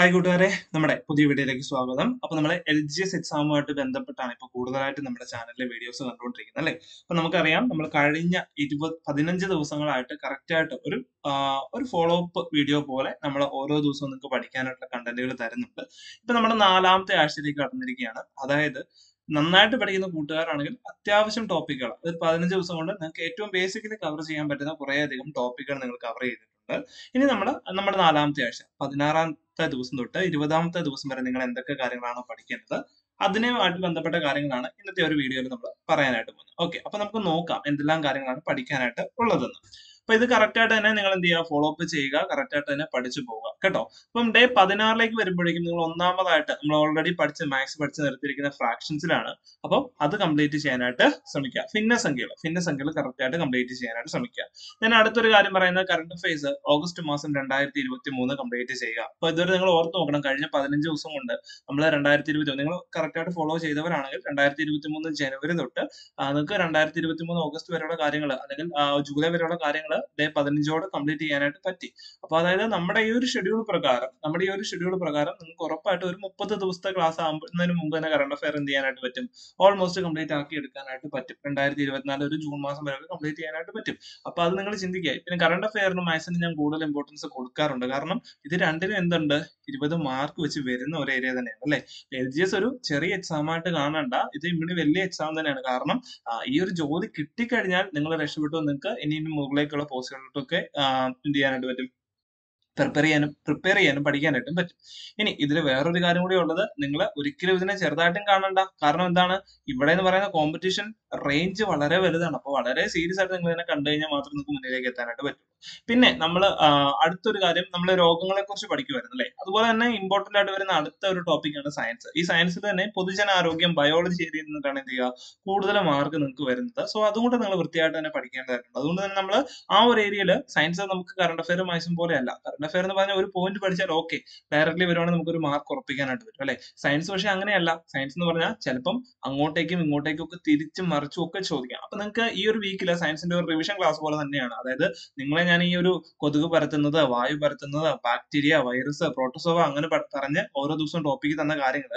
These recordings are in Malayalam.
ഹായ് കൂട്ടുകാരെ. നമ്മുടെ പുതിയ വീഡിയോയിലേക്ക് സ്വാഗതം. അപ്പൊ നമ്മൾ എൽ ജി എസ് എക്സാമുമായിട്ട് ബന്ധപ്പെട്ടാണ് ഇപ്പൊ കൂടുതലായിട്ട് നമ്മുടെ ചാനലിലെ വീഡിയോസ് കണ്ടുകൊണ്ടിരിക്കുന്നത് അല്ലെ? അപ്പൊ നമുക്കറിയാം നമ്മൾ കഴിഞ്ഞ ഇരുപത് പതിനഞ്ച് ദിവസങ്ങളായിട്ട് കറക്റ്റ് ആയിട്ട് ഒരു ഒരു ഫോളോ അപ്പ് വീഡിയോ പോലെ നമ്മൾ ഓരോ ദിവസവും നിങ്ങൾക്ക് പഠിക്കാനായിട്ടുള്ള കണ്ടന്റുകൾ തരുന്നുണ്ട്. ഇപ്പൊ നമ്മുടെ നാലാമത്തെ ആഴ്ചയിലേക്ക് കടന്നിരിക്കുകയാണ്. അതായത് നന്നായിട്ട് പഠിക്കുന്ന കൂട്ടുകാരാണെങ്കിൽ അത്യാവശ്യം ടോപ്പിക്കുകൾ അത് പതിനഞ്ച് ദിവസം കൊണ്ട് നിങ്ങൾക്ക് ഏറ്റവും ബേസിക്കലി കവർ ചെയ്യാൻ പറ്റുന്ന കുറേയധികം ടോപ്പിക്കുകൾ നിങ്ങൾ കവർ ചെയ്തിട്ടുണ്ട്. ഇനി നമ്മൾ നമ്മുടെ നാലാമത്തെ ആഴ്ച പതിനാറാമത്തെ ദിവസം തൊട്ട് ഇരുപതാമത്തെ ദിവസം വരെ നിങ്ങൾ എന്തൊക്കെ കാര്യങ്ങളാണോ പഠിക്കേണ്ടത് അതിനുമായിട്ട് ബന്ധപ്പെട്ട കാര്യങ്ങളാണ് ഇന്നത്തെ ഒരു വീഡിയോയിൽ നമ്മൾ പറയാനായിട്ട് പോകുന്നത്. ഓക്കെ അപ്പൊ നമുക്ക് നോക്കാം എന്തെല്ലാം കാര്യങ്ങളാണ് പഠിക്കാനായിട്ട് ഉള്ളതെന്ന്. അപ്പൊ ഇത് കറക്റ്റ് ആയിട്ട് തന്നെ നിങ്ങൾ എന്ത് ചെയ്യുക? ഫോളോ അപ്പ് ചെയ്യുക. കറക്റ്റ് ആയിട്ട് തന്നെ പഠിച്ചു പോവുക. കേട്ടോ? അപ്പം ഡേ പതിനാറിലേക്ക് വരുമ്പോഴേക്കും നിങ്ങൾ ഒന്നാമതായിട്ട് നമ്മൾ ഓൾറെഡി പഠിച്ച് മാത്സ് പഠിച്ച് നിർത്തിയിരിക്കുന്ന ഫ്രാക്ഷൻസിലാണ് അപ്പം അത് കംപ്ലീറ്റ് ചെയ്യാനായിട്ട് ശ്രമിക്കുക. ഭിന്നസംഖ്യകൾ ഭിന്നസംഖ്യകൾ കറക്റ്റ് ആയിട്ട് കംപ്ലീറ്റ് ചെയ്യാനായിട്ട് ശ്രമിക്കുക. ഞാൻ അടുത്തൊരു കാര്യം പറയുന്നത് കറണ്ട് ഫേസ് ഓഗസ്റ്റ് മാസം രണ്ടായിരത്തി ഇരുപത്തി മൂന്ന് കംപ്ലീറ്റ് ചെയ്യുക. അപ്പൊ ഇതുവരെ നിങ്ങൾ ഓർത്ത് നോക്കണം. കഴിഞ്ഞ പതിനഞ്ച് ദിവസം കൊണ്ട് നമ്മൾ രണ്ടായിരത്തി ഇരുപത്തി നിങ്ങൾ കറക്റ്റ് ആയിട്ട് ഫോളോ ചെയ്തവരാണെങ്കിൽ രണ്ടായിരത്തി ഇരുപത്തി മൂന്ന് ജനുവരി തൊട്ട് നിങ്ങൾക്ക് രണ്ടായിരത്തി ഇരുപത്തി മൂന്ന് ഓഗസ്റ്റ് വരെയുള്ള കാര്യങ്ങൾ അല്ലെങ്കിൽ ജൂലൈ വരെയുള്ള കാര്യങ്ങൾ ഡേ പതിനഞ്ചോടെ കംപ്ലീറ്റ് ചെയ്യാനായിട്ട് പറ്റി. അപ്പൊ അതായത് നമ്മുടെ ഈ ഒരു ഷെഡ്യൂൾ പ്രകാരം നമ്മുടെ ഈ ഒരു ഷെഡ്യൂൾ പ്രകാരം നിങ്ങൾക്ക് ഉറപ്പായിട്ട് ഒരു മുപ്പത് ദിവസത്തെ ക്ലാസ് ആകുന്നതിന് മുമ്പ് തന്നെ കറണ്ട് അഫയർ എന്ത് ചെയ്യാനായിട്ട് പറ്റും? ഓൾമോസ്റ്റ് കംപ്ലീറ്റ് ആക്കി എടുക്കാനായിട്ട് പറ്റും. രണ്ടായിരത്തി ഇരുപത്തിനാല് ഒരു ജൂൺ മാസം വരെ കംപ്ലീറ്റ് ചെയ്യാനായിട്ട് പറ്റും. അപ്പൊ അത് നിങ്ങൾ ചിന്തിക്കുക. പിന്നെ കറണ്ട് അഫയറിനും മാത്സിനും ഞാൻ കൂടുതൽ ഇമ്പോർട്ടൻസ് കൊടുക്കാറുണ്ട്. കാരണം ഇത് രണ്ടിനും എന്തുണ്ട്? ഇരുപത് മാർക്ക് വെച്ച് വരുന്ന ഒരു ഏരിയ തന്നെയാണ് അല്ലെ? എൽ ജി എസ് ഒരു ചെറിയ എക്സാം ആയിട്ട് കാണണ്ട. ഇത് ഇമ്മിണി വലിയ എക്സാം തന്നെയാണ്. കാരണം ഈ ഒരു ജോലി കിട്ടിക്കഴിഞ്ഞാൽ നിങ്ങൾ രക്ഷപ്പെട്ടു നിങ്ങൾക്ക് ഇനി ഇനി പോസ്റ്റുകളിലോട്ടൊക്കെ പോസ്റ്റുകളിലൊക്കെ എന്ത് ചെയ്യാനായിട്ട് പറ്റും? പ്രിപ്പയർ ചെയ്യാനും പ്രിപ്പയർ ചെയ്യാനും പഠിക്കാനായിട്ടും പറ്റും. ഇനി ഇതിൽ വേറൊരു കാര്യം കൂടി ഉള്ളത് നിങ്ങൾ ഒരിക്കലും ഇതിനെ ചെറുതായിട്ടും കാണണ്ട. കാരണം എന്താണ്? ഇവിടെ എന്ന് പറയുന്ന കോമ്പറ്റീഷൻ റേഞ്ച് വളരെ വലുതാണ്. അപ്പോൾ വളരെ സീരിയസ് ആയിട്ട് നിങ്ങൾ ഇതിനെ കണ്ടു കഴിഞ്ഞാൽ മാത്രമേ നിങ്ങൾക്ക് മുന്നിലേക്ക് എത്താനായിട്ട് പറ്റൂ. പിന്നെ നമ്മൾ അടുത്തൊരു കാര്യം നമ്മൾ രോഗങ്ങളെ കുറിച്ച് പഠിക്കുമായിരുന്നു അല്ലേ? അതുപോലെ തന്നെ ഇമ്പോർട്ടന്റ് ആയിട്ട് വരുന്ന അടുത്ത ഒരു ടോപ്പിക്കാണ് സയൻസ് ഈ സയൻസിൽ തന്നെ പൊതുജനാരോഗ്യം ബയോളജി ഏരിയയിൽ നിന്നിട്ടാണ് എന്ത് ചെയ്യുക? കൂടുതൽ മാർക്ക് നിങ്ങൾക്ക് വരുന്നത്. സോ അതുകൊണ്ട് നിങ്ങൾ വൃത്തിയായിട്ട് തന്നെ പഠിക്കേണ്ടതായിട്ടുണ്ട്. അതുകൊണ്ട് തന്നെ നമ്മൾ ആ ഒരു ഏരിയയിൽ സയൻസ് നമുക്ക് കറണ്ട് അഫയർ മാക്സും പോലെയല്ല കറണ്ട് അഫയർ എന്ന് പറഞ്ഞാൽ ഒരു പോയിന്റ് പഠിച്ചാൽ ഓക്കെ ഡയറക്ട്ലി വരുവാണെങ്കിൽ നമുക്ക് ഒരു മാർക്ക് ഉറപ്പിക്കാനായിട്ട് പറ്റും അല്ലെ? സയൻസ് പക്ഷെ അങ്ങനെയല്ല. സയൻസ് എന്ന് പറഞ്ഞാൽ ചിലപ്പം അങ്ങോട്ടേക്കും ഇങ്ങോട്ടേക്കും ഒക്കെ തിരിച്ചും മറിച്ചും ഒക്കെ ചോദിക്കാം. അപ്പൊ നിങ്ങൾക്ക് ഈ ഒരു വീക്കിൽ സയൻസിന്റെ ഒരു റിവിഷൻ ക്ലാസ് പോലെ തന്നെയാണ്. അതായത് നിങ്ങളെ ഞാൻ ഈ ഒരു കൊതുക് പരത്തുന്നത് വായു പരത്തുന്നത് ബാക്ടീരിയ വൈറസ് പ്രോട്ടോസോവ അങ്ങനെ പറഞ്ഞ് ഓരോ ദിവസവും ടോപ്പിക്ക് തന്ന കാര്യങ്ങൾ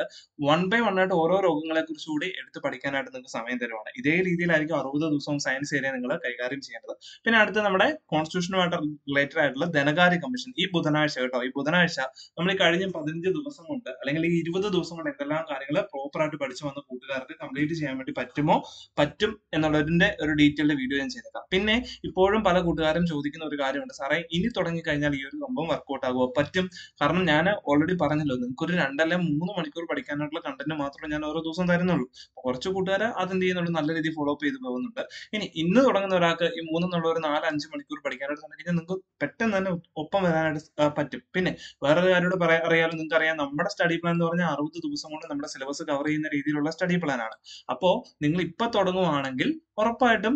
വൺ ബൈ വൺ ആയിട്ട് ഓരോ രോഗങ്ങളെ കുറിച്ച് കൂടി എടുത്ത് പഠിക്കാനായിട്ട് നിങ്ങൾക്ക് സമയം തരുവാണ്. ഇതേ രീതിയിലായിരിക്കും അറുപത് ദിവസവും സയൻസ് ഏരിയ നിങ്ങൾ കൈകാര്യം ചെയ്യേണ്ടത്. പിന്നെ അടുത്ത് നമ്മുടെ കോൺസ്റ്റിറ്റ്യൂഷനുമായിട്ട് റിലേറ്റഡ് ആയിട്ടുള്ള ധനകാര്യ കമ്മീഷൻ ഈ ബുധനാഴ്ച കേട്ടോ ഈ ബുധനാഴ്ച നമ്മൾ ഈ കഴിഞ്ഞ പതിനഞ്ച് ദിവസം കൊണ്ട് അല്ലെങ്കിൽ ഈ ഇരുപത് ദിവസം കൊണ്ട് എന്തെല്ലാം കാര്യങ്ങൾ പ്രോപ്പർ ആയിട്ട് പഠിച്ചു വന്ന കൂട്ടുകാർക്ക് കംപ്ലീറ്റ് ചെയ്യാൻ വേണ്ടി പറ്റുമോ? പറ്റും എന്നുള്ളതിന്റെ ഒരു ഡീറ്റെയിൽഡ് വീഡിയോ ഞാൻ ചെയ്തേക്കാം. പിന്നെ ഇപ്പോഴും പല കൂട്ടുകാരും ചോദിക്കുന്ന ഒരു കാര്യമുണ്ട്. സാറേ ഇനി തുടങ്ങി കഴിഞ്ഞാൽ ഈ ഒരു സംഭവം വർക്കൗട്ട് ആകുമോ? പറ്റും. കാരണം ഞാൻ ഓൾറെഡി പറഞ്ഞല്ലോ നിങ്ങൾക്ക് ഒരു രണ്ടല്ല മൂന്ന് മണിക്കൂർ പഠിക്കാനായിട്ടുള്ള കണ്ടന്റ് മാത്രമേ ഞാൻ ഓരോ ദിവസം തരുന്നുള്ളൂ. കുറച്ച് കൂട്ടുകാർ അതെന്ത് ചെയ്യുന്നുള്ളൂ നല്ല രീതിയിൽ ഫോളോ അപ്പ് ചെയ്ത് പോകുന്നുണ്ട്. ഇനി ഇന്ന് തുടങ്ങുന്ന ഒരാൾക്ക് ഈ മൂന്നെന്നുള്ള ഒരു നാല് അഞ്ച് മണിക്കൂർ പഠിക്കാനായിട്ട് കഴിഞ്ഞാൽ നിങ്ങൾക്ക് പെട്ടെന്ന് തന്നെ ഒപ്പം വരാനായിട്ട് പറ്റും. പിന്നെ വേറൊരു കാര്യോട് പറയാ അറിയാലോ നിങ്ങൾക്ക് അറിയാം നമ്മുടെ സ്റ്റഡി പ്ലാൻ എന്ന് പറഞ്ഞാൽ അറുപത് ദിവസം കൊണ്ട് നമ്മുടെ സിലബസ് കവർ ചെയ്യുന്ന രീതിയിലുള്ള സ്റ്റഡി പ്ലാൻ ആണ്. അപ്പോ നിങ്ങൾ ഇപ്പൊ തുടങ്ങുവാണെങ്കിൽ ഉറപ്പായിട്ടും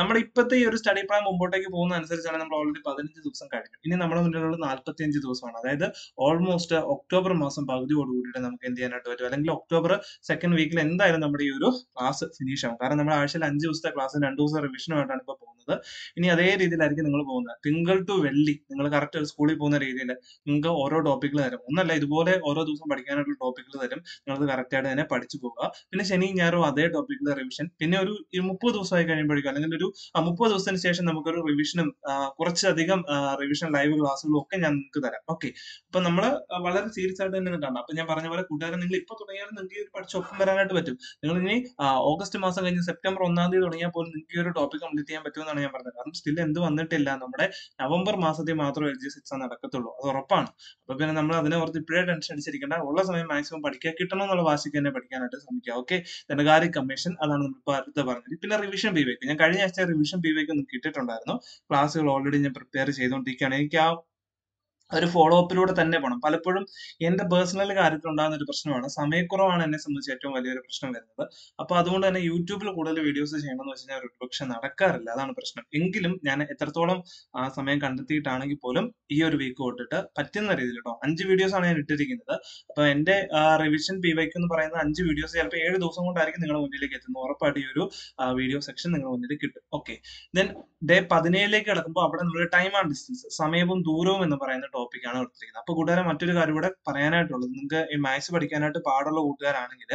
നമ്മുടെ ഇപ്പോഴത്തെ ഈ ഒരു സ്റ്റഡി പ്ലാൻ മുമ്പോട്ടേക്ക് പോകുന്ന അനുസരിച്ചാണ് നമ്മൾ ഓൾറെഡി പതിനഞ്ച് ദിവസം കഴിഞ്ഞു. ഇനി നമ്മുടെ മുന്നിലുള്ള നാൽപ്പത്തി അഞ്ച് ദിവസമാണ്. അതായത് ഓൾമോസ്റ്റ് ഒക്ടോബർ മാസം പകുതിയോട് കൂടിയിട്ട് നമുക്ക് എന്ത് ചെയ്യാനായിട്ട് പറ്റും? അല്ലെങ്കിൽ ഒക്ടോബർ സെക്കൻഡ് വീക്കിൽ എന്തായാലും നമ്മുടെ ഈ ഒരു ക്ലാസ് ഫിനിഷ് ആവും. കാരണം നമ്മൾ ആഴ്ചയിൽ അഞ്ച് ദിവസത്തെ ക്ലാസ് രണ്ട് ദിവസം റിവിഷനുമായിട്ടാണ് ഇപ്പോൾ പോകുന്നത്. ഇനി അതേ രീതിയിലായിരിക്കും നിങ്ങൾ പോകുന്നത്. തിങ്കൾ ടു വെള്ളി നിങ്ങൾ കറക്റ്റ് സ്കൂളിൽ പോകുന്ന രീതിയിൽ നിങ്ങൾക്ക് ഓരോ ടോപ്പിക്കുകൾ തരും. ഒന്നല്ല ഇതുപോലെ ഓരോ ദിവസം പഠിക്കാനായിട്ടുള്ള ടോപ്പിക്കുകൾ തരും. നിങ്ങൾക്ക് കറക്റ്റ് ആയിട്ട് തന്നെ പഠിച്ചു പോകുക പിന്നെ ശനി ഞായറും അതേ ടോപ്പിക്കിൽ റിവിഷൻ പിന്നെ ഒരു മുപ്പത് ദിവസമായി കഴിയുമ്പോഴേക്കും അല്ലെങ്കിൽ ഒരു മുപ്പത് ദിവസത്തിന് ശേഷം നമുക്കൊരു റിവിഷനും കുറച്ചധികം റിവിഷൻ ലൈവ് ക്ലാസ്സുകളും ഒക്കെ ഞാൻ നിങ്ങൾക്ക് തരാം. ഓക്കെ അപ്പൊ നമ്മൾ വളരെ സീരിയസ് ആയിട്ട് തന്നെ കാണാം അപ്പൊ ഞാൻ പറഞ്ഞ പോലെ കൂട്ടുകാരൻ നിങ്ങൾ ഇപ്പൊ തുടങ്ങിയാൽ നിങ്ങൾക്ക് പഠിച്ച് ഒപ്പം വരാനായിട്ട് പറ്റും. നിങ്ങൾ ഇനി ഓഗസ്റ്റ് മാസം കഴിഞ്ഞ് സെപ്റ്റംബർ ഒന്നാം തീയതി തുടങ്ങിയാൽ പോലും നിങ്ങൾക്ക് ഈ ഒരു ടോപ്പിക് കംപ്ലീറ്റ് ചെയ്യാൻ പറ്റുമെന്നാണ് ഞാൻ പറഞ്ഞത്. കാരണം സ്റ്റിൽ എന്ത് വന്നിട്ടില്ല. നമ്മുടെ നവംബർ മാസത്തിൽ മാത്രമേ എൽ ജി സിക്സ് നടക്കത്തുള്ളൂ. അത് ഉറപ്പാണ്. അപ്പൊ പിന്നെ നമ്മൾ അതിനെ ഓർത്ത് ഇപ്പോഴേ ടെൻഷൻ അടിച്ചിരിക്കേണ്ട. ഉള്ള സമയം മാക്സിമം പഠിക്കുക കിട്ടണം എന്നുള്ള വാശിക്ക് തന്നെ പഠിക്കാനായിട്ട് ശ്രമിക്കുക. ഓക്കെ ധനകാര്യ കമ്മീഷൻ അതാണ് നമ്മൾ ഇപ്പൊ അടുത്ത് പറഞ്ഞത്. പിന്നെ റിവിഷൻ ബി വൈക്ക് ഞാൻ കഴിഞ്ഞ ആഴ്ച റിവിഷൻ ബി വൈക്ക് കിട്ടിയിട്ടുണ്ടായിരുന്നു. ക്ലാസ്സുകൾ ഓൾറെഡി ഞാൻ പ്രിപ്പയർ ചെയ്തുകൊണ്ടിരിക്കുകയാണ് എനിക്ക് ആ ഒരു ഫോളോ അപ്പിലൂടെ തന്നെ പോകണം പലപ്പോഴും എന്റെ പേഴ്സണൽ കാര്യത്തിൽ ഉണ്ടാകുന്ന ഒരു പ്രശ്നമാണ്. സമയക്കുറവാണ് എന്നെ സംബന്ധിച്ച് ഏറ്റവും വലിയൊരു പ്രശ്നം വരുന്നത്. അപ്പൊ അതുകൊണ്ട് തന്നെ യൂട്യൂബിൽ കൂടുതൽ വീഡിയോസ് ചെയ്യണമെന്ന് വെച്ച് കഴിഞ്ഞാൽ ഒരുപക്ഷെ നടക്കാറില്ല. അതാണ് പ്രശ്നം. എങ്കിലും ഞാൻ എത്രത്തോളം ആ സമയം കണ്ടെത്തിയിട്ടാണെങ്കിൽ പോലും ഈ ഒരു വീക്ക് തൊട്ടിട്ട് പറ്റുന്ന രീതിയിൽ കേട്ടോ അഞ്ച് വീഡിയോസ് ആണ് ഞാൻ ഇട്ടിരിക്കുന്നത്. അപ്പൊ എന്റെ റിവിഷൻ പി വൈക്ക് എന്ന് പറയുന്ന അഞ്ച് വീഡിയോസ് ചിലപ്പോൾ ഏഴ് ദിവസം കൊണ്ടായിരിക്കും നിങ്ങളുടെ മുന്നിലേക്ക് എത്തുന്നത്. ഉറപ്പായിട്ട് ഈ ഒരു വീഡിയോ സെക്ഷൻ നിങ്ങളുടെ മുന്നിൽ കിട്ടും. ഓക്കെ ദെൻ ഡേ പതിനേഴിലേക്ക് കിടക്കുമ്പോൾ അവിടെ നമ്മൾ ടൈം ആൻഡ് ഡിസ്റ്റൻസ് സമയവും ദൂരവും എന്ന് പറയുന്ന ടോപ്പിക്കാണ് കൊടുത്തിരിക്കുന്നത്. അപ്പൊ കൂട്ടുകാരെ മറ്റൊരു കാര്യം ഇവിടെ പറയാനായിട്ടുള്ളത്. നിങ്ങൾക്ക് ഈ മാത്സ് പഠിക്കാനായിട്ട് പാടുള്ള കൂട്ടുകാരാണെങ്കിൽ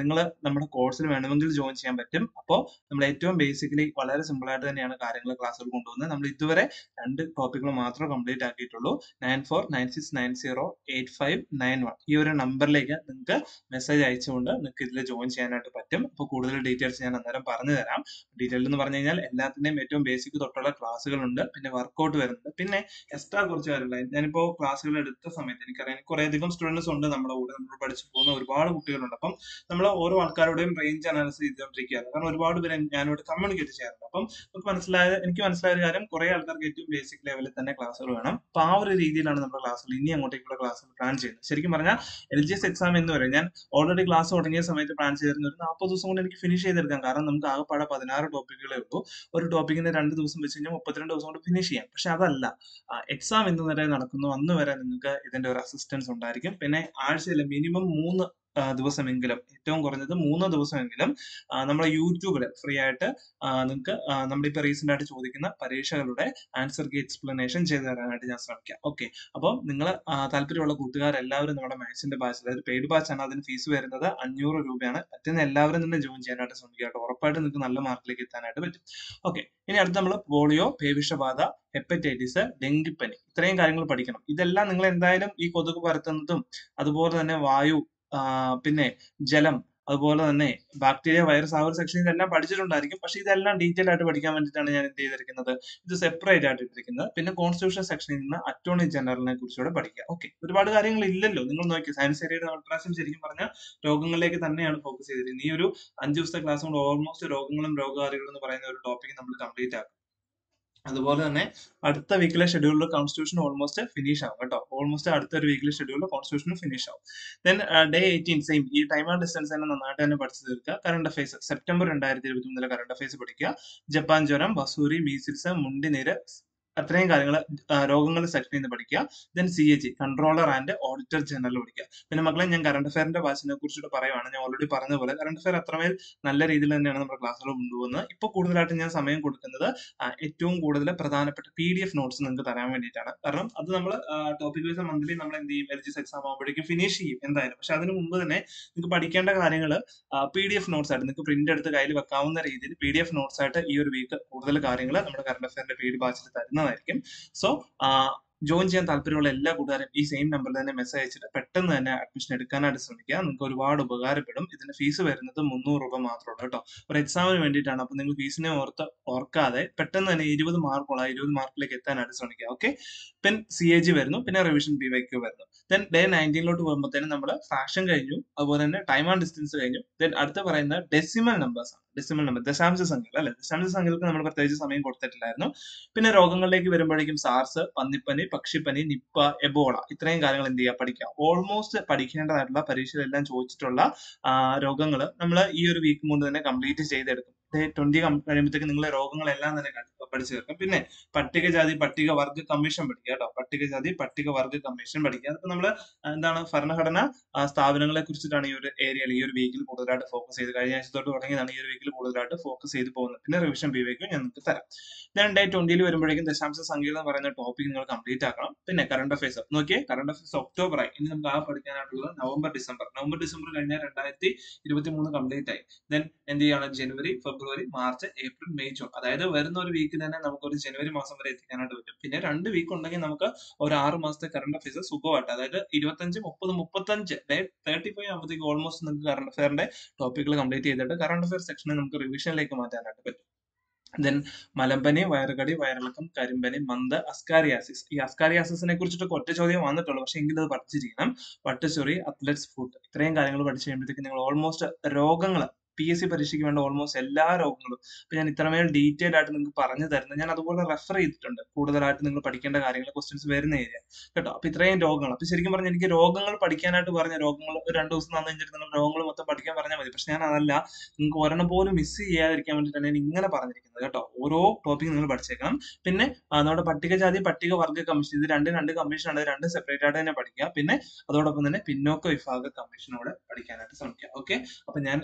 നിങ്ങൾ നമ്മുടെ കോഴ്സിൽ വേണമെങ്കിൽ ജോയിൻ ചെയ്യാൻ പറ്റും. അപ്പോൾ നമ്മൾ ഏറ്റവും ബേസിക്കലി വളരെ സിമ്പിൾ ആയിട്ട് തന്നെയാണ് കാര്യങ്ങൾ ക്ലാസ്സുകൾ കൊണ്ടുവന്നത്. നമ്മൾ ഇതുവരെ രണ്ട് ടോപ്പിക്കുകൾ മാത്രം complete ആക്കിയിട്ടുള്ളൂ nine four nine six nine zero eight five nine one ഈ ഒരു നമ്പറിലേക്ക് നിങ്ങൾക്ക് മെസ്സേജ് അയച്ചുകൊണ്ട് നിങ്ങൾക്ക് ഇതിൽ ജോയിൻ ചെയ്യാനായിട്ട് പറ്റും. അപ്പോൾ കൂടുതൽ ഡീറ്റെയിൽസ് ഞാൻ അന്നേരം പറഞ്ഞു തരാം. ഡീറ്റെയിൽ എന്ന് പറഞ്ഞു കഴിഞ്ഞാൽ എല്ലാത്തിന്റെയും ഏറ്റവും ബേസിക് തൊട്ടുള്ള ക്ലാസ്സുകളുണ്ട് പിന്നെ വർക്കൗട്ട് വരുന്നുണ്ട്. പിന്നെ എക്സ്ട്രാ കുറച്ച് കാര്യങ്ങൾ. ഞാനിപ്പോൾ ക്ലാസ്സുകൾ എടുത്ത സമയത്ത് എനിക്കറിയാം കുറേ അധികം സ്റ്റുഡൻസ് ഉണ്ട് നമ്മുടെ കൂടെ. നമ്മൾ പഠിച്ചു പോകുന്ന ഒരുപാട് കുട്ടികളുണ്ട്. അപ്പം നമ്മൾ ഓരോ ആൾക്കാരുടെയും റേഞ്ച് അനാലിസിസ് ചെയ്തുകൊണ്ടിരിക്കുകയാണ്. കാരണം ഒരുപാട് പേര് ഞാനിവിടെ കമ്മ്യൂണിക്കേറ്റ് ചെയ്യാറുണ്ട്. അപ്പം നമുക്ക് മനസ്സിലായ എനിക്ക് മനസ്സിലായ കാര്യം കുറെ ആൾക്കാർക്ക് ഏറ്റവും ബേസിക് ലെവലിൽ തന്നെ ക്ലാസ്സുകൾ വേണം. അപ്പൊ ആ ഒരു രീതിയിലാണ് നമ്മുടെ ക്ലാസ്സുകൾ ഇനി അങ്ങോട്ടേക്കുള്ള ക്ലാസ്സുകൾ പ്ലാൻ ചെയ്യുന്നത്. ശരിക്കും പറഞ്ഞാൽ എൽ ജി എസ് എക്സാം എന്ന് പറയും. ഞാൻ ഓൾറെഡി ക്ലാസ് തുടങ്ങിയ സമയത്ത് പ്ലാൻ ചെയ്തിരുന്ന ഒരു നാൽപ്പത് ദിവസം കൊണ്ട് എനിക്ക് ഫിനിഷ് ചെയ്തെടുക്കാം. കാരണം നമുക്ക് ആകെപ്പാടെ പതിനാറ് ടോപ്പിക്കുകളെ ഉള്ളൂ. ഒരു ടോപ്പിക്കിന് രണ്ട് ദിവസം വെച്ച് കഴിഞ്ഞാൽ മുപ്പത്തിരണ്ട് ദിവസം കൊണ്ട് ഫിനിഷ് ചെയ്യാം. പക്ഷെ അതല്ല. എക്സാം എന്ന് വരെ നടക്കുന്നു. അന്ന് വരെ നിങ്ങൾക്ക് ഇതിന്റെ ഒരു അസിസ്റ്റൻസ് ഉണ്ടായിരിക്കും. പിന്നെ ആഴ്ചയിൽ മിനിമം മൂന്ന് ദിവസമെങ്കിലും ഏറ്റവും കുറഞ്ഞത് മൂന്ന് ദിവസമെങ്കിലും നമ്മുടെ യൂട്യൂബിൽ ഫ്രീ ആയിട്ട് നിങ്ങൾക്ക് നമ്മുടെ ഇപ്പൊ റീസെന്റ് ആയിട്ട് ചോദിക്കുന്ന പരീക്ഷകളുടെ ആൻസർ കീ എക്സ്പ്ലനേഷൻ ചെയ്തു തരാനായിട്ട് ഞാൻ ശ്രമിക്കാം. ഓക്കെ അപ്പോൾ നിങ്ങൾ താല്പര്യമുള്ള കൂട്ടുകാരെല്ലാവരും നമ്മുടെ മാത്സിന്റെ ബാച്ച് അതായത് പെയ്ഡ് ബാച്ച് ആണ് അതിന് ഫീസ് വരുന്നത് അഞ്ഞൂറ് രൂപയാണ്. പറ്റുന്ന എല്ലാവരും തന്നെ ജോയിൻ ചെയ്യാനായിട്ട് ശ്രമിക്കുക കേട്ടോ. ഉറപ്പായിട്ട് നിങ്ങൾക്ക് നല്ല മാർക്കിലേക്ക് എത്താനായിട്ട് പറ്റും. ഓക്കെ ഇനി അടുത്ത് നമ്മൾ പോളിയോ പേവിഷബാധ ഹെപ്പറ്റൈറ്റിസ് ഡെങ്കിപ്പനി ഇത്രയും കാര്യങ്ങൾ പഠിക്കണം. ഇതെല്ലാം നിങ്ങൾ എന്തായാലും ഈ കൊതുക് പരത്തുന്നതും അതുപോലെ തന്നെ വായു പിന്നെ ജലം അതുപോലെ തന്നെ ബാക്ടീരിയ വൈറസ് ആ ഒരു സെക്ഷനിൽ എല്ലാം പഠിച്ചിട്ടുണ്ടായിരിക്കും. പക്ഷെ ഇതെല്ലാം ഡീറ്റെയിൽ ആയിട്ട് പഠിക്കാൻ വേണ്ടിയിട്ടാണ് ഞാൻ എന്ത് ചെയ്തിരിക്കുന്നത്? ഇത് സെപ്പറേറ്റ് ആയിട്ട് ഇട്ടിരിക്കുന്നത്. പിന്നെ കോൺസ്റ്റിറ്റ്യൂഷൻ സെക്ഷനിൽ നിന്ന് അറ്റോർണി ജനറലിനെ കുറിച്ചുകൂടെ പഠിക്കുക. ഓക്കെ ഒരുപാട് കാര്യങ്ങൾ ഇല്ലല്ലോ. നിങ്ങൾ നോക്കി സയൻസ് ഏരിയയുടെ നമ്മൾ ശരിക്കും പറഞ്ഞാൽ രോഗങ്ങളിലേക്ക് തന്നെയാണ് ഫോക്കസ് ചെയ്തിരിക്കുന്നത്. ഈ ഒരു അഞ്ച് ദിവസത്തെ ക്ലാസ് കൊണ്ട് ഓൾമോസ്റ്റ് രോഗങ്ങളും രോഗകാരികളും എന്ന് പറയുന്ന ഒരു ടോപ്പിക് നമ്മൾ കംപ്ലീറ്റ് ആക്കും. അതുപോലെ തന്നെ അടുത്ത വീക്കിലെ ഷെഡ്യൂളിൽ കോൺസ്റ്റിറ്റ്യൂഷൻ ഓൾമോസ്റ്റ് ഫിനിഷ് ആവും കേട്ടോ. ഓൾമോസ്റ്റ് അടുത്ത ഒരു വീക്കിലെ ഷെഡ്യൂളിൽ കോൺസ്റ്റിറ്റ്യൂഷൻ ഫിനിഷ് ആവും. ദെൻ ഡേ എയ്റ്റീൻ സെയിം ഈ ടൈം ആൻഡ് ഡിസ്റ്റൻസ് തന്നെ നന്നായിട്ട് തന്നെ പഠിച്ചു തീർക്കുക. കറണ്ട് അഫയേഴ്സ് സെപ്റ്റംബർ രണ്ടായിരത്തി ഇരുപത്തി മൂന്നിലെ കറണ്ട് അഫയേഴ്സ് പഠിക്കുക. ജപ്പാൻ ജ്വരം വസൂരി മീസിൽസ് മുണ്ടിനീര് അത്രയും കാര്യങ്ങൾ രോഗങ്ങൾ സെക്ഷനിൽ ചെയ്ത് പഠിക്കുക. Then C A G controller and auditor general പഠിക്കുക. പിന്നെ മക്കളെ ഞാൻ കറണ്ട് അഫയറിന്റെ വാച്ചിനെ കുറിച്ചിട്ട് പറയുവാണ്. ഞാൻ ഓൾറെഡി പറഞ്ഞ പോലെ കറണ്ട് അഫയർ അത്രമേൽ നല്ല രീതിയിൽ തന്നെയാണ് നമ്മുടെ ക്ലാസ്സുകൾ കൊണ്ടുപോകുന്നത് ഇപ്പൊ കൂടുതലായിട്ട് ഞാൻ സമയം കൊടുക്കുന്നത് ഏറ്റവും കൂടുതൽ പ്രധാനപ്പെട്ട പി ഡി എഫ് നോട്ട്സ് നിങ്ങൾക്ക് തരാൻ വേണ്ടിയിട്ടാണ്. കാരണം അത് നമ്മൾ ടോപ്പിക് വൈസ് മന്ത്ലി നമ്മൾ എന്ത് ചെയ്യും? എൽ ജി എക്സാം ആകുമ്പോഴേക്കും ഫിനിഷ് ചെയ്യും എന്തായാലും. പക്ഷെ അതിന് മുമ്പ് തന്നെ നിങ്ങൾക്ക് പഠിക്കേണ്ട കാര്യങ്ങൾ പി ഡി എഫ് നോട്ട്സ് ആയിട്ട് നിങ്ങൾക്ക് പ്രിന്റ് എടുത്ത് കയ്യിൽ വെക്കാവുന്ന രീതിയിൽ പി ഡി എഫ് നോട്ട്സ് ആയിട്ട് ഈ ഒരു വീക്ക് കൂടുതൽ കാര്യങ്ങൾ നമ്മുടെ കറണ്ട് അഫയറിന്റെ പി ഡി ബാച്ചിൽ തരുന്നതായിരിക്കും സോ ജോയിൻ ചെയ്യാൻ താല്പര്യമുള്ള എല്ലാ കൂട്ടുകാരും ഈ സെയിം നമ്പറിൽ തന്നെ മെസ്സേജ് അയച്ചിട്ട് പെട്ടെന്ന് തന്നെ അഡ്മിഷൻ എടുക്കാനായിട്ട് ശ്രമിക്കുക. നിങ്ങൾക്ക് ഒരുപാട് ഉപകാരപ്പെടും. ഇതിന് ഫീസ് വരുന്നത് മുന്നൂറ് രൂപ മാത്രമേ കേട്ടോ. ഒരു എക്സാമിന് വേണ്ടിയിട്ടാണ്. അപ്പൊ നിങ്ങൾ ഫീസിനെ ഓർത്ത് ഓർക്കാതെ പെട്ടെന്ന് തന്നെ ഇരുപത് മാർക്കുള്ള ഇരുപത് മാർക്കിലേക്ക് എത്താനായിട്ട് ശ്രമിക്കുക. ഓക്കെ പിന്നെ സി എ ജി വരുന്നു. പിന്നെ റിവിഷൻ പി വൈ ക്യു വരുന്നു. ദെൻ ഡേ നയന്റീനിലോട്ട് പോകുമ്പോഴത്തേനും നമ്മൾ ഫാഷൻ കഴിഞ്ഞു. അതുപോലെ തന്നെ ടൈം ആൻഡ് ഡിസ്റ്റൻസ് കഴിഞ്ഞു. ദെൻ അടുത്ത് പറയുന്ന ഡെസിമൽ നമ്പേഴ്സ് ആണ്. ഡെസിമൽ നമ്പർ ദശാംശ സംഖ്യകൾ അല്ലെ? ദശാംശ സംഖ്യകൾക്ക് നമ്മൾ പ്രത്യേകിച്ച് സമയം കൊടുത്തിട്ടില്ലായിരുന്നു. പിന്നെ രോഗങ്ങളിലേക്ക് വരുമ്പോഴേക്കും സാർസ് പന്നിപ്പനി പക്ഷിപ്പനി നിപ്പ എബോള ഇത്രയും കാര്യങ്ങൾ എന്ത് ചെയ്യുക പഠിക്കുക ഓൾമോസ്റ്റ് പഠിക്കേണ്ടതായിട്ടുള്ള പരീക്ഷയിലെല്ലാം ചോദിച്ചിട്ടുള്ള രോഗങ്ങൾ നമ്മൾ ഈ ഒരു വീക്ക് മുമ്പ് തന്നെ കംപ്ലീറ്റ് ചെയ്തെടുക്കും. ട്വന്റി കഴിയുമ്പോഴത്തേക്ക് നിങ്ങളെ രോഗങ്ങളെല്ലാം തന്നെ പഠിച്ചു തീർക്കും. പിന്നെ പട്ടികജാതി പട്ടികവർഗ കമ്മീഷൻ പഠിക്കുക കേട്ടോ. പട്ടികജാതി പട്ടികവർഗ കമ്മീഷൻ പഠിക്കുക. അതിപ്പോ നമ്മൾ എന്താണ് ഭരണഘടന സ്ഥാപനങ്ങളെ കുറിച്ചിട്ടാണ് ഈ ഒരു ഏരിയയിൽ ഈ ഒരു വീക്കിൽ കൂടുതലായിട്ട് ഫോക്കസ് ചെയ്ത് കഴിഞ്ഞ ആഴ്ച തൊട്ട് തുടങ്ങിയതാണ് ഈ ഒരു വീക്കിൽ കൂടുതലായിട്ട് ഫോക്കസ് ചെയ്ത് പോകുന്നത്. പിന്നെ റിവിഷൻ ബി വേക്കും ഞാൻ നിങ്ങൾക്ക് തരാം. ഞാൻ ഡേ ട്വന്റിയിൽ വരുമ്പോഴേക്കും ദശാംശ സംഖ്യകൾ എന്ന് പറയുന്ന ടോപ്പിക് നിങ്ങൾ കംപ്ലീറ്റ് ആക്കണം. പിന്നെ കറണ്ട് അഫയേഴ്സ് നോക്കിയേ കറണ്ട് അഫയേഴ്സ് ഒക്ടോബർ ആയി. ഇനി നമുക്ക് ആ പഠിക്കാനായിട്ടുള്ളത് നവംബർ ഡിസംബർ. നവംബർ ഡിസംബർ കഴിഞ്ഞാൽ രണ്ടായിരത്തി ഇരുപത്തി മൂന്ന് കംപ്ലീറ്റ് ആയി. ദെൻ എന്ത് ചെയ്യാണ്? ജനുവരി ഫെബ്രുവരി മാർച്ച് ഏപ്രിൽ മെയ് ജൂൺ. അതായത് വരുന്ന ഒരു വീക്കിൽ തന്നെ നമുക്ക് ഒരു ജനുവരി മാസം വരെ എത്തിക്കാനായിട്ട് പറ്റും. പിന്നെ രണ്ട് വീക്ക് ഉണ്ടെങ്കിൽ നമുക്ക് ഒരു ആറ് മാസത്തെ കറണ്ട് അഫയേഴ്സ് സുഖമായിട്ട് അതായത് ഇരുപത്തഞ്ച് മുപ്പത് മുപ്പത്തഞ്ച് തേർട്ടി ഫൈവ് ആകുമ്പോഴത്തേക്ക് ഓൾമോസ്റ്റ് നിങ്ങൾക്ക് കറണ്ട് അഫയറിന്റെ ടോപ്പിക്കുകൾ കംപ്ലീറ്റ് ചെയ്തിട്ട് കറണ്ട് അഫയർ സെക്ഷനെ നമുക്ക് റിവിഷനിലേക്ക് മാറ്റാനായിട്ട് പറ്റും. ദെൻ മലമ്പനി വയറുകടി വയറിളക്കം കരിമ്പനി മന്ത് അസ്കാരിയാസിസ് ഈ അസ്കാരിയാസിസിനെ കുറിച്ചിട്ട് ഒറ്റ ചോദ്യം വന്നിട്ടുള്ളൂ. പക്ഷെ എങ്കിലും അത് പഠിച്ചിരിക്കണം. പട്ടുചൊറി അത്ലറ്റ്സ് ഫുഡ് ഇത്രയും കാര്യങ്ങൾ പഠിച്ചു കഴിയുമ്പോഴത്തേക്ക് നിങ്ങൾ ഓൾമോസ്റ്റ് രോഗങ്ങൾ പി എസ് സി പരീക്ഷയ്ക്ക് വേണ്ട ഓൾമോസ്റ്റ് എല്ലാ രോഗങ്ങളും. ഇപ്പൊ ഞാൻ ഇത്രമേൽ ഡീറ്റെയിൽ ആയിട്ട് നിങ്ങൾക്ക് പറഞ്ഞു തരുന്നത്. ഞാൻ അതുപോലെ റെഫർ ചെയ്തിട്ടുണ്ട്. കൂടുതലായിട്ട് നിങ്ങൾ പഠിക്കേണ്ട കാര്യങ്ങൾ ക്വസ്റ്റ്യൻസ് വരുന്ന ഏരിയ കേട്ടോ? അപ്പൊ ഇത്രയും രോഗങ്ങൾ അപ്പൊ ശരിക്കും പറഞ്ഞാൽ എനിക്ക് രോഗങ്ങൾ പഠിക്കാനായിട്ട് പറഞ്ഞ രോഗങ്ങൾ രണ്ടു ദിവസം തന്നു കഴിഞ്ഞിട്ട് നിങ്ങൾ രോഗങ്ങൾ മൊത്തം പഠിക്കാൻ പറഞ്ഞാൽ മതി. പക്ഷെ ഞാൻ അതല്ല നിങ്ങൾക്ക് ഒരെണ്ണം പോലും മിസ് ചെയ്യാതിരിക്കാൻ വേണ്ടിയിട്ടാണ് ഞാൻ ഇങ്ങനെ പറഞ്ഞിരിക്കുന്നത്. കേട്ടോ. ഓരോ ടോപ്പിക് നിങ്ങൾ പഠിച്ചേക്കണം. പിന്നെ നമ്മുടെ പട്ടികജാതി പട്ടികവർഗ കമ്മീഷൻ ഇത് രണ്ട് രണ്ട് ഇത് രണ്ട് സെപ്പറേറ്റ് ആയിട്ട് തന്നെ പഠിക്കുക. പിന്നെ അതോടൊപ്പം തന്നെ പിന്നോക്ക വിഭാഗ കമ്മീഷനോട് പഠിക്കാനായിട്ട് ശ്രമിക്കുക. ഓക്കെ അപ്പൊ ഞാൻ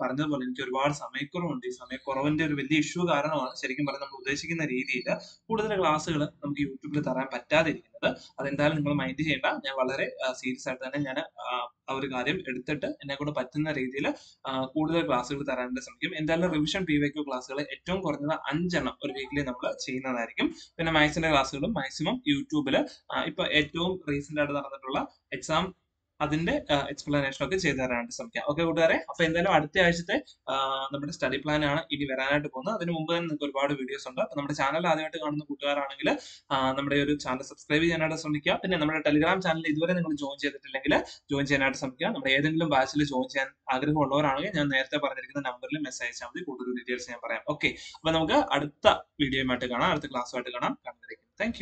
പറഞ്ഞതുപോലെ എനിക്ക് ഒരുപാട് സമയക്കുറവുണ്ട്. ഈ സമയക്കുറവിന്റെ ഒരു വലിയ ഇഷ്യൂ കാരണമാണ് ശരിക്കും പറഞ്ഞാൽ നമ്മൾ ഉദ്ദേശിക്കുന്ന രീതിയിൽ കൂടുതൽ ക്ലാസ്സുകൾ നമുക്ക് യൂട്യൂബിൽ തരാൻ പറ്റാതിരിക്കുന്നത്. പറയുന്നത് അതെന്തായാലും നിങ്ങൾ മൈൻഡ് ചെയ്യേണ്ട. ഞാൻ വളരെ സീരിയസ് ആയിട്ട് തന്നെ ഞാൻ ആ ഒരു കാര്യം എടുത്തിട്ട് എന്നെ കൊണ്ട് പറ്റുന്ന രീതിയിൽ കൂടുതൽ ക്ലാസ്സുകൾ തരാനായിട്ട് ശ്രമിക്കും. എന്തായാലും റിവിഷൻ പി വൈ ക്ലാസ്സുകൾ ഏറ്റവും കുറഞ്ഞത് അഞ്ചെണ്ണം ഒരു വീക്കിലി നമ്മൾ ചെയ്യുന്നതായിരിക്കും. പിന്നെ മാത്സിന്റെ ക്ലാസ്സുകളും മാക്സിമം യൂട്യൂബിൽ ഇപ്പൊ ഏറ്റവും റീസെന്റ് ആയിട്ട് നടന്നിട്ടുള്ള എക്സാം അതിന്റെ എക്സ്പ്ലനേഷൻ ഒക്കെ ചെയ്തു തരാനായിട്ട് ശ്രമിക്കാം. ഓക്കെ കൂട്ടുകാരെ? അപ്പൊ എന്തായാലും അടുത്ത ആഴ്ചത്തെ നമ്മുടെ സ്റ്റഡി പ്ലാൻ ആണ് ഇനി വരാനായിട്ട് പോകുന്നത്. അതിന് മുമ്പ് തന്നെ നിങ്ങൾക്ക് ഒരുപാട് വീഡിയോസ് ഉണ്ട്. അപ്പൊ നമ്മുടെ ചാനൽ ആദ്യമായിട്ട് കാണുന്ന കൂട്ടുകാരാണെങ്കിൽ നമ്മുടെ ഒരു ചാനൽ സബ്സ്ക്രൈബ് ചെയ്യാനായിട്ട് ശ്രമിക്കുക. പിന്നെ നമ്മുടെ ടെലിഗ്രാം ചാനൽ ഇതുവരെ നിങ്ങൾ ജോയിൻ ചെയ്തിട്ടില്ലെങ്കിൽ ജോയിൻ ചെയ്യാനായിട്ട് ശ്രമിക്കുക. നമ്മുടെ ഏതെങ്കിലും ബാച്ചിൽ ജോയിൻ ചെയ്യാൻ ആഗ്രഹമുള്ളവരാണെങ്കിൽ ഞാൻ നേരത്തെ പറഞ്ഞിരിക്കുന്ന നമ്പറിൽ മെസ്സേജ് അയച്ചാൽ മതി. കൂടുതൽ ഡീറ്റെയിൽസ് ഞാൻ പറയാം. ഓക്കെ അപ്പൊ നമുക്ക് അടുത്ത വീഡിയോയുമായിട്ട് കാണാം. അടുത്ത ക്ലാസ്സുമായിട്ട് കാണാം. കണ്ടിരിക്കും താങ്ക്